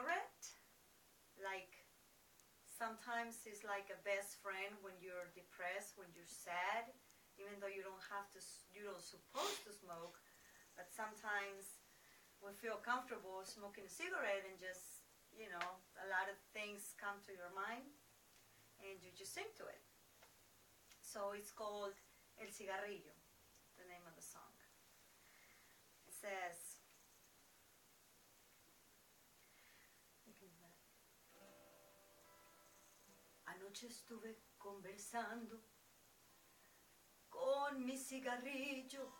cigarette. Like sometimes it's like a best friend when you're depressed, when you're sad, even though you don't have to, you don't supposed to smoke, but sometimes we feel comfortable smoking a cigarette and just, you know, a lot of things come to your mind and you just sing to it. So it's called El Cigarrillo, the name of the song. It says, Anoche estuve conversando con mi cigarrillo.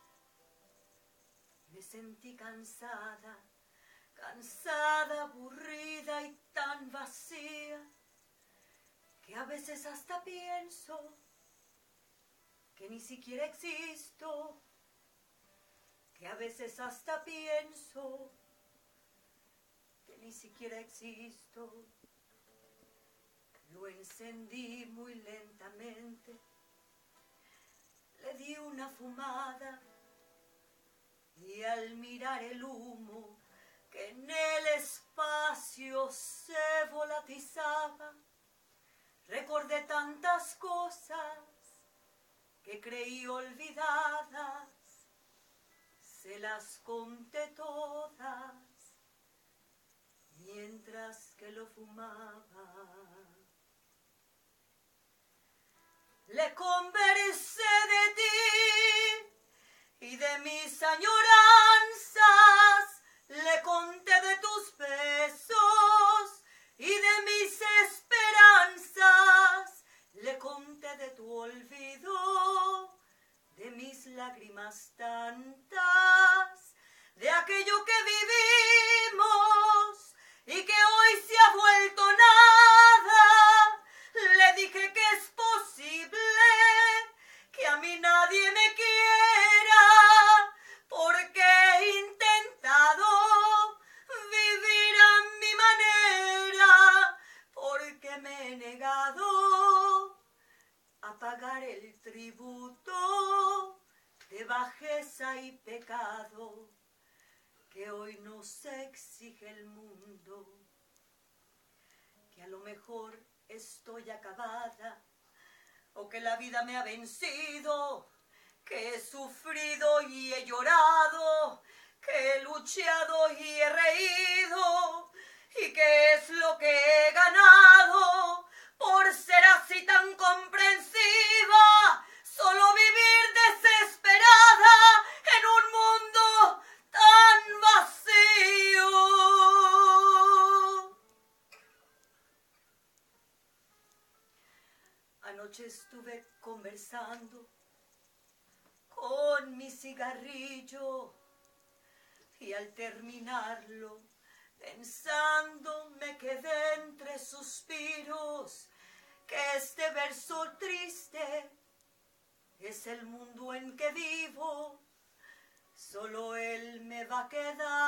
Me sentí cansada, cansada, aburrida y tan vacía, que a veces hasta pienso que ni siquiera existo, que a veces hasta pienso que ni siquiera existo. Encendí muy lentamente, le di una fumada y al mirar el humo que en el espacio se volatizaba, recordé tantas cosas que creí olvidadas, se las conté todas mientras que lo fumaba. Le conversé de ti y de mis añoranzas, le conté de tus besos y de mis esperanzas, le conté de tu olvido, de mis lágrimas tantas, de aquello que vivimos bajeza y pecado que hoy nos exige el mundo, que a lo mejor estoy acabada o que la vida me ha vencido, que he sufrido y he llorado, que he luchado y he reído y que es lo que he ganado por ser así tan Anoche estuve conversando con mi cigarrillo y al terminarlo, pensando, me quedé entre suspiros que este verso triste es el mundo en que vivo, solo él me va quedando como